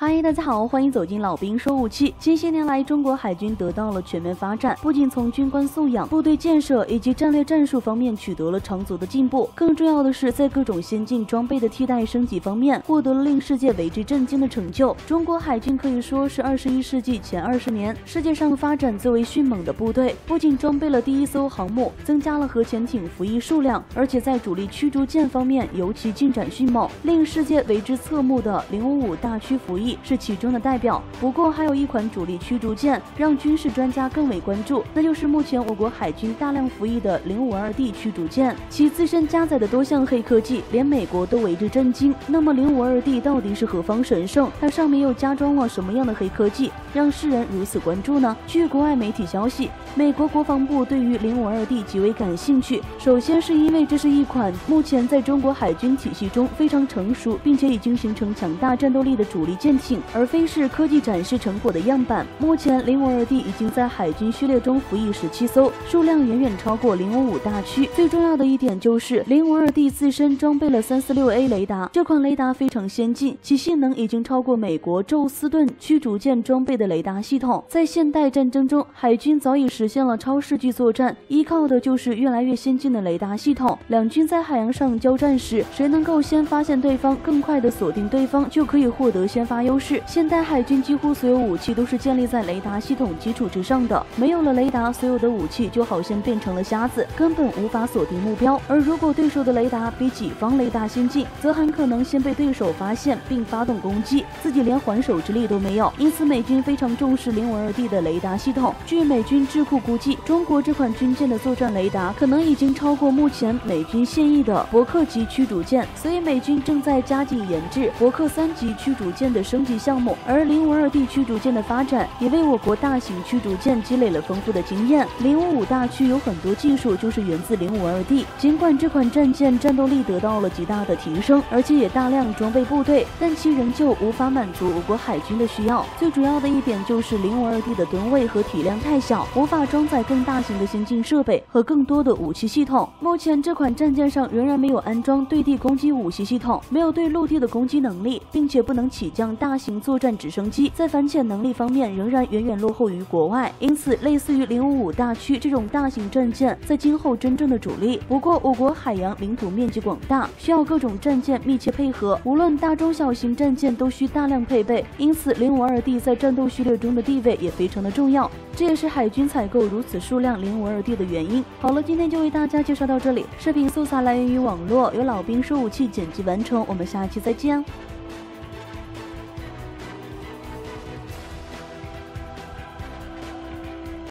嗨，大家好，欢迎走进老兵说武器。近些年来，中国海军得到了全面发展，不仅从军官素养、部队建设以及战略战术方面取得了长足的进步，更重要的是在各种先进装备的替代升级方面，获得了令世界为之震惊的成就。中国海军可以说是二十一世纪前二十年世界上发展最为迅猛的部队，不仅装备了第一艘航母，增加了核潜艇服役数量，而且在主力驱逐舰方面尤其进展迅猛，令世界为之侧目的零五五大驱服役。是其中的代表，不过还有一款主力驱逐舰让军事专家更为关注，那就是目前我国海军大量服役的零五二 D 驱逐舰，其自身加载的多项黑科技，连美国都为之震惊。那么零五二 D 到底是何方神圣？它上面又加装了什么样的黑科技，让世人如此关注呢？据国外媒体消息，美国国防部对于零五二 D 极为感兴趣，首先是因为这是一款目前在中国海军体系中非常成熟，并且已经形成强大战斗力的主力舰。而非是科技展示成果的样板。目前，零五二 D 已经在海军序列中服役十七艘，数量远远超过零五五大驱。最重要的一点就是，零五二 D 自身装备了三四六 A 雷达，这款雷达非常先进，其性能已经超过美国宙斯盾驱逐舰装备的雷达系统。在现代战争中，海军早已实现了超视距作战，依靠的就是越来越先进的雷达系统。两军在海洋上交战时，谁能够先发现对方，更快的锁定对方，就可以获得先发。优势，现代海军几乎所有武器都是建立在雷达系统基础之上的。没有了雷达，所有的武器就好像变成了瞎子，根本无法锁定目标。而如果对手的雷达比己方雷达先进，则很可能先被对手发现并发动攻击，自己连还手之力都没有。因此，美军非常重视零五二 D 的雷达系统。据美军智库估计，中国这款军舰的作战雷达可能已经超过目前美军现役的伯克级驱逐舰，所以美军正在加紧研制伯克三级驱逐舰的升。升级项目，而零五二 D 驱逐舰的发展也为我国大型驱逐舰积累了丰富的经验。零五五大驱有很多技术就是源自零五二 D。尽管这款战舰战斗力得到了极大的提升，而且也大量装备部队，但其仍旧无法满足我国海军的需要。最主要的一点就是零五二 D 的吨位和体量太小，无法装载更大型的先进设备和更多的武器系统。目前这款战舰上仍然没有安装对地攻击武器系统，没有对陆地的攻击能力，并且不能起降。大型作战直升机在反潜能力方面仍然远远落后于国外，因此类似于零五五大驱这种大型战舰在今后真正的主力。不过我国海洋领土面积广大，需要各种战舰密切配合，无论大中小型战舰都需大量配备，因此零五二 D 在战斗序列中的地位也非常的重要，这也是海军采购如此数量零五二 D 的原因。好了，今天就为大家介绍到这里，视频素材来源于网络，由老兵说武器剪辑完成，我们下期再见。